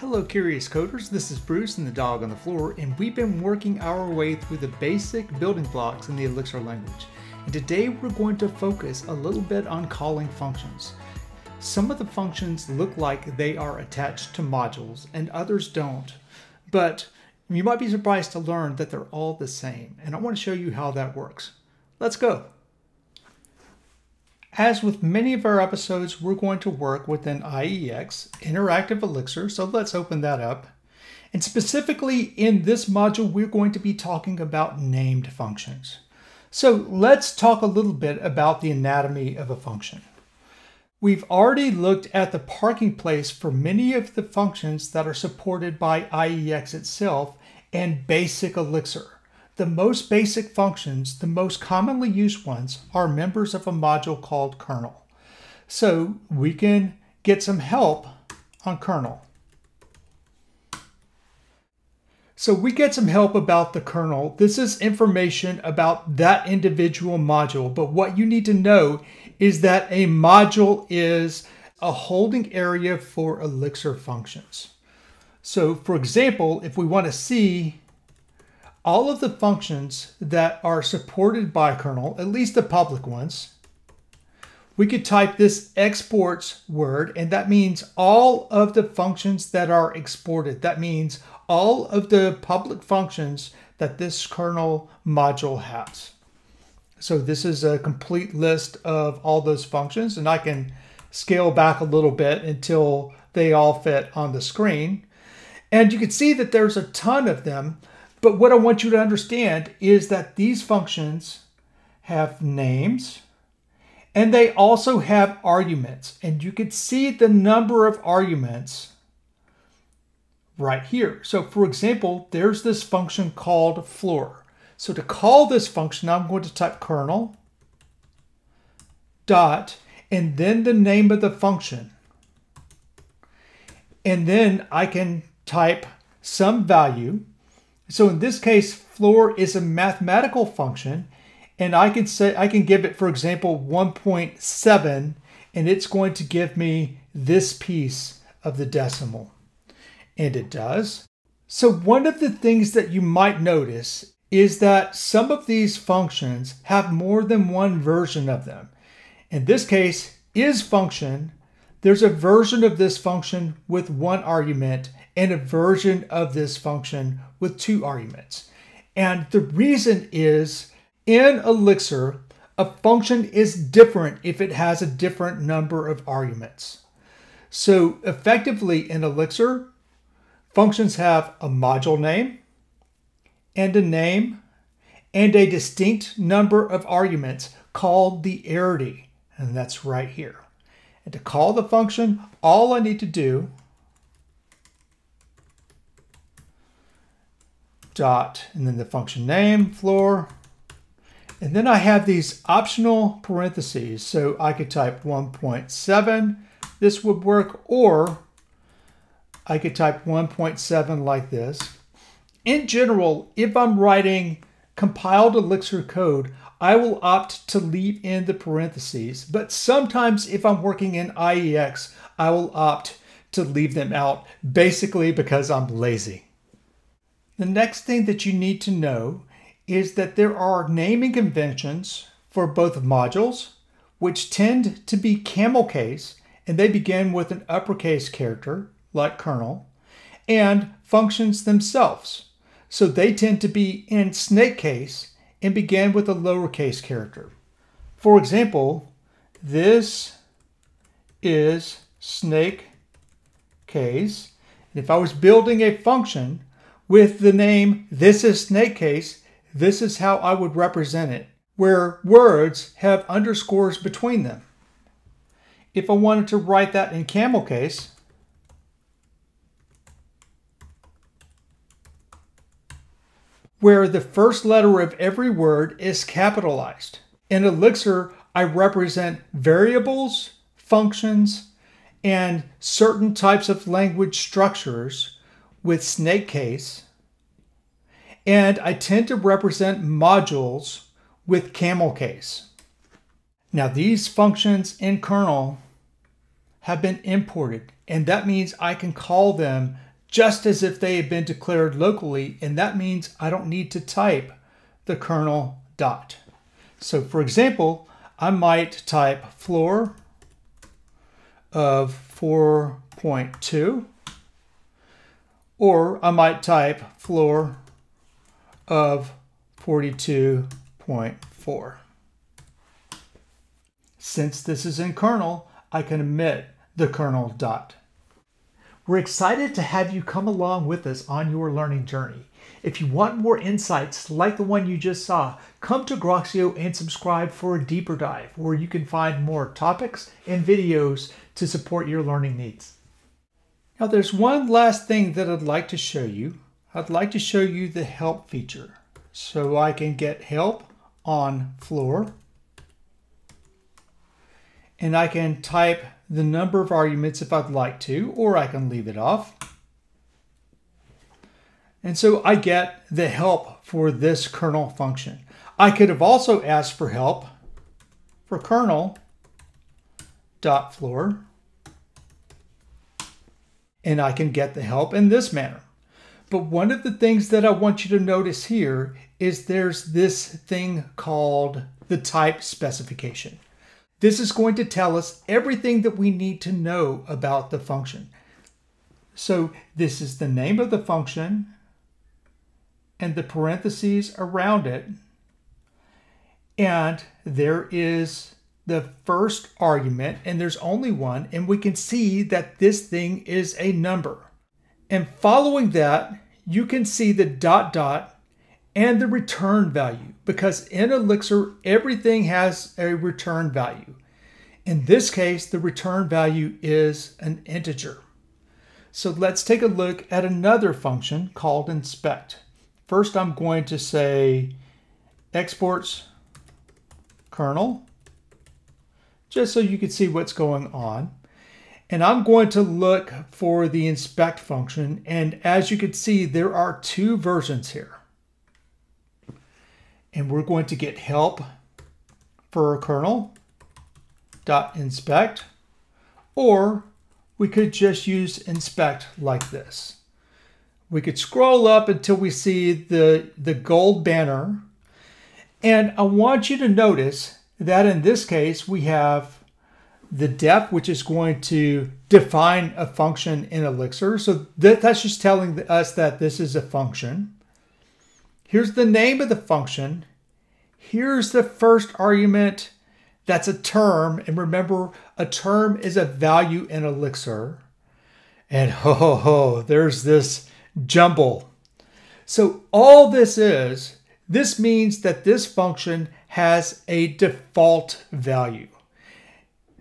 Hello, curious coders. This is Bruce and the dog on the floor, and we've been working our way through the basic building blocks in the Elixir language. And today we're going to focus a little bit on calling functions. Some of the functions look like they are attached to modules, and others don't. But you might be surprised to learn that they're all the same, and I want to show you how that works. Let's go. As with many of our episodes, we're going to work with an IEX, Interactive Elixir, so let's open that up. And specifically in this module, we're going to be talking about named functions. So let's talk a little bit about the anatomy of a function. We've already looked at the parking place for many of the functions that are supported by IEX itself and basic Elixir. The most basic functions, the most commonly used ones, are members of a module called kernel. So we can get some help on kernel. So we get some help about the kernel. This is information about that individual module, but what you need to know is that a module is a holding area for Elixir functions. So for example, if we want to see all of the functions that are supported by kernel, at least the public ones, we could type this exports word, and that means all of the functions that are exported. That means all of the public functions that this kernel module has. So this is a complete list of all those functions, and I can scale back a little bit until they all fit on the screen. And you can see that there's a ton of them, but what I want you to understand is that these functions have names and they also have arguments. And you can see the number of arguments right here. So for example, there's this function called floor. So to call this function, I'm going to type kernel dot and then the name of the function. And then I can type some value so in this case, floor is a mathematical function, and I can say I can give it, for example, 1.7, and it's going to give me this piece of the decimal. And it does. So one of the things that you might notice is that some of these functions have more than one version of them. In this case, is function, there's a version of this function with one argument and a version of this function with two arguments. And the reason is in Elixir, a function is different if it has a different number of arguments. So effectively in Elixir, functions have a module name and a name and a distinct number of arguments called the arity. And that's right here. And to call the function, all I need to do dot, and then the function name, floor. And then I have these optional parentheses. So I could type 1.7, this would work, or I could type 1.7 like this. In general, if I'm writing compiled Elixir code, I will opt to leave in the parentheses. But sometimes if I'm working in IEX, I will opt to leave them out, basically because I'm lazy. The next thing that you need to know is that there are naming conventions for both modules, which tend to be camel case, and they begin with an uppercase character, like kernel, and functions themselves. So they tend to be in snake case and begin with a lowercase character. For example, this is snake case. And if I was building a function, with the name This is Snake Case, this is how I would represent it, where words have underscores between them. If I wanted to write that in camel case, where the first letter of every word is capitalized. In Elixir, I represent variables, functions, and certain types of language structures with snake case, and I tend to represent modules with camel case. Now these functions in kernel have been imported, and that means I can call them just as if they had been declared locally, and that means I don't need to type the kernel dot. So for example, I might type floor of 4.2, or I might type floor of 42.4. Since this is in kernel, I can omit the kernel dot. We're excited to have you come along with us on your learning journey. If you want more insights like the one you just saw, come to Groxio and subscribe for a deeper dive where you can find more topics and videos to support your learning needs. Now there's one last thing that I'd like to show you. I'd like to show you the help feature. So I can get help on floor and I can type the number of arguments if I'd like to, or I can leave it off. And so I get the help for this kernel function. I could have also asked for help for kernel dot floor, and I can get the help in this manner. But one of the things that I want you to notice here is there's this thing called the type specification. This is going to tell us everything that we need to know about the function. So this is the name of the function and the parentheses around it. And there is the first argument, and there's only one, and we can see that this thing is a number. And following that, you can see the dot dot and the return value because in Elixir, everything has a return value. In this case, the return value is an integer. So let's take a look at another function called inspect. First, I'm going to say exports kernel, just so you can see what's going on. And I'm going to look for the inspect function. And as you can see, there are two versions here and we're going to get help for kernel dot inspect, or we could just use inspect like this. We could scroll up until we see the, the gold banner. And I want you to notice that in this case, we have the def, which is going to define a function in Elixir. So that, that's just telling us that this is a function. Here's the name of the function. Here's the first argument. That's a term. And remember, a term is a value in Elixir. And ho, ho, ho, there's this jumble. So all this is, this means that this function has a default value.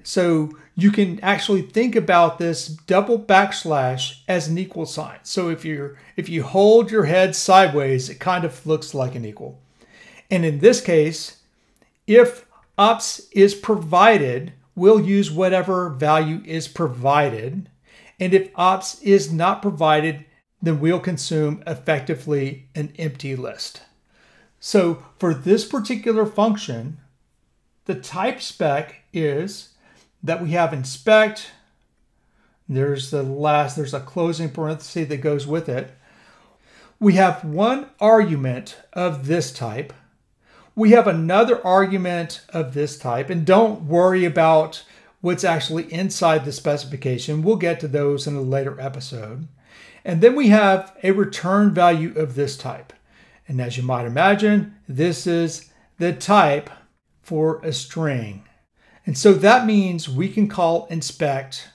So you can actually think about this double backslash as an equal sign. So if you if you hold your head sideways, it kind of looks like an equal. And in this case, if ops is provided, we'll use whatever value is provided. And if ops is not provided, then we'll consume effectively an empty list. So for this particular function, the type spec is that we have inspect. There's the last, there's a closing parenthesis that goes with it. We have one argument of this type. We have another argument of this type, and don't worry about what's actually inside the specification. We'll get to those in a later episode. And then we have a return value of this type. And as you might imagine, this is the type for a string. And so that means we can call inspect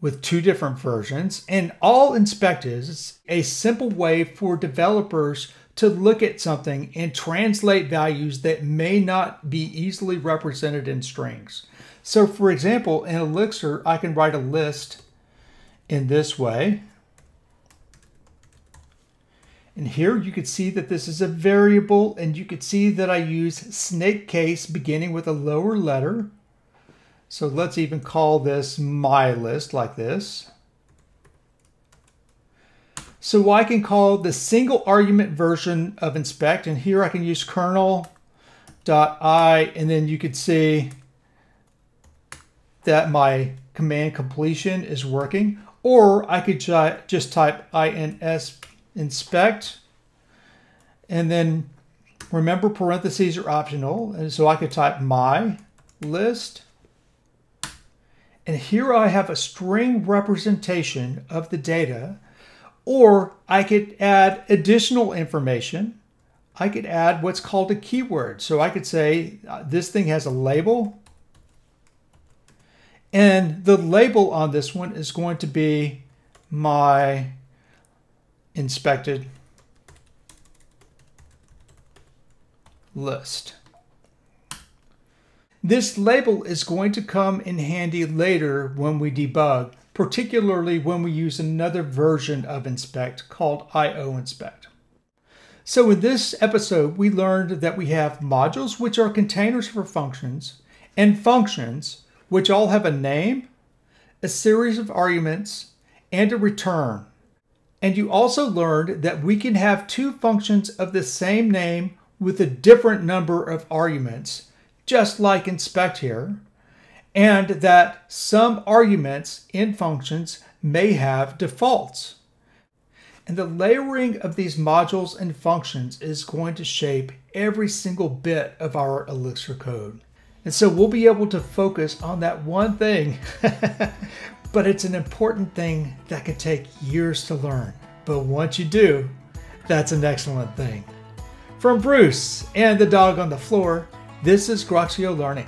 with two different versions. And all inspect is a simple way for developers to look at something and translate values that may not be easily represented in strings. So for example, in Elixir, I can write a list in this way. And here you could see that this is a variable and you could see that I use snake case beginning with a lower letter so let's even call this my list like this. So I can call the single argument version of inspect, and here I can use kernel dot i, and then you could see that my command completion is working. Or I could just type ins inspect and then remember parentheses are optional. And so I could type my list. And here I have a string representation of the data. Or I could add additional information. I could add what's called a keyword. So I could say uh, this thing has a label and the label on this one is going to be my inspected list. This label is going to come in handy later when we debug, particularly when we use another version of inspect called IO inspect. So in this episode, we learned that we have modules, which are containers for functions, and functions, which all have a name, a series of arguments, and a return. And you also learned that we can have two functions of the same name with a different number of arguments, just like inspect here, and that some arguments in functions may have defaults. And the layering of these modules and functions is going to shape every single bit of our Elixir code. And so we'll be able to focus on that one thing, but it's an important thing that can take years to learn. But once you do, that's an excellent thing. From Bruce and the dog on the floor, this is Groxio Learning.